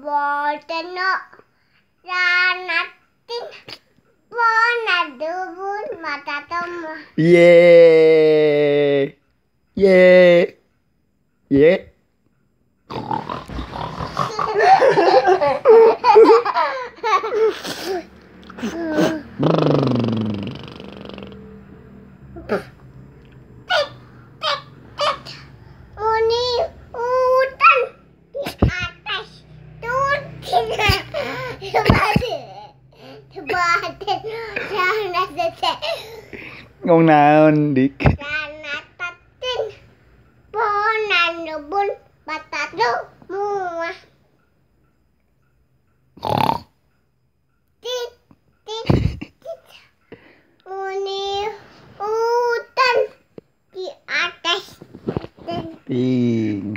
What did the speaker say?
Bolton Ranatin Bonadubun Matatum. Yay! Yay! Yeah. Ngomong naon, Dik? Sana tatin. Ponan nubun batado muah. Tit tit tit. Hutan di atas tutin.